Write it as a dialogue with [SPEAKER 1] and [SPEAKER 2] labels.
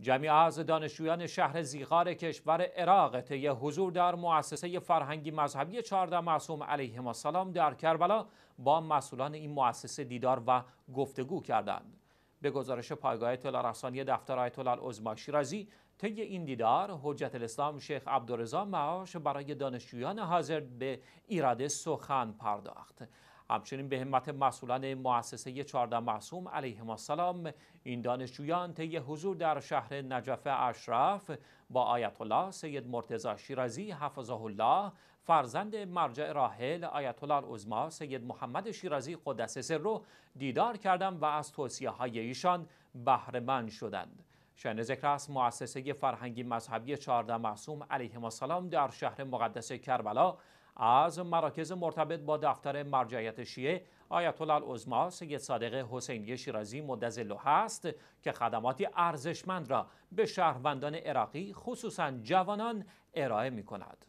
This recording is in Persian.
[SPEAKER 1] جمعی از دانشجویان شهر زیغار کشور عراق طی حضور در مؤسسه فرهنگی مذهبی چهارده معصوم علیهم السلام در کربلا با مسئولان این مؤسسه دیدار و گفتگو کردند. به گزارش پایگاه اطلاع رسانی دفتر آیت الله العظما شیرازی طی این دیدار حجت الاسلام شیخ عبدالرضا معاش برای دانشجویان حاضر به ایراد سخن پرداخت همچنین به همت مسئولان مؤسسه 14 معصوم علیهم السلام این دانشجویان طی حضور در شهر نجف اشرف با آیت الله سید مرتضی شیرازی حفظه الله فرزند مرجع راحل آیت الله العظما سید محمد شیرازی قدس سر رو دیدار کردند و از توصیه های ایشان بهره شدند. شأن ذکر است مؤسسه فرهنگی مذهبی 14 معصوم علیهم السلام در شهر مقدس کربلا از مراکز مرتبط با دفتر مرجعیت شیعه آیت الله العظما سید صادق حسینی شیرازی مدظله است که خدماتی ارزشمند را به شهروندان عراقی خصوصا جوانان ارائه می کند.